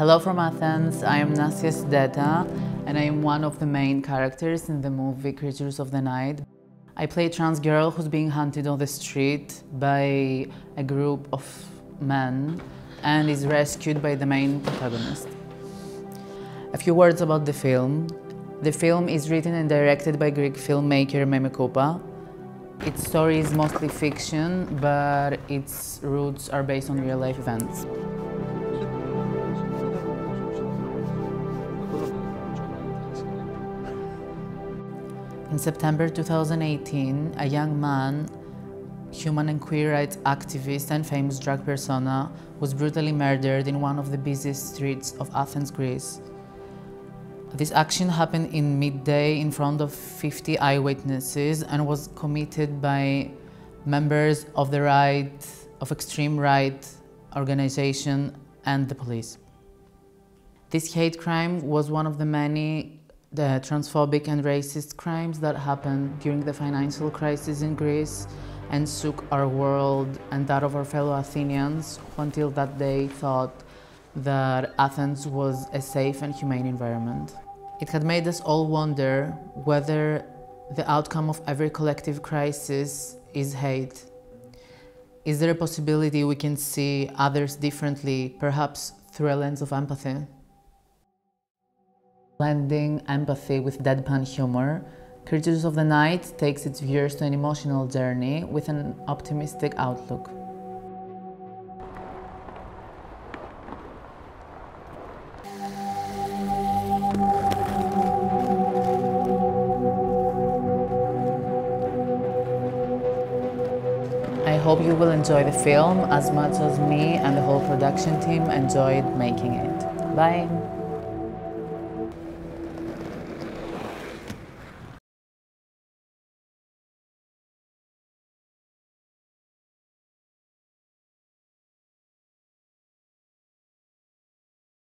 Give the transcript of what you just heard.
Hello from Athens, I am Nasia Sideta and I am one of the main characters in the movie Creatures of the Night. I play a trans girl who's being hunted on the street by a group of men and is rescued by the main protagonist. A few words about the film. The film is written and directed by Greek filmmaker Memi Koupa. Its story is mostly fiction, but its roots are based on real-life events. In September 2018, a young man, human and queer rights activist and famous drag persona, was brutally murdered in one of the busiest streets of Athens, Greece. This action happened in midday in front of 50 eyewitnesses and was committed by members of the right, of extreme right organization and the police. This hate crime was one of the many the transphobic and racist crimes that happened during the financial crisis in Greece and shook our world and that of our fellow Athenians who until that day thought that Athens was a safe and humane environment. It had made us all wonder whether the outcome of every collective crisis is hate. Is there a possibility we can see others differently, perhaps through a lens of empathy? Blending empathy with deadpan humor, Creatures of the Night takes its viewers to an emotional journey with an optimistic outlook. I hope you will enjoy the film as much as me and the whole production team enjoyed making it. Bye!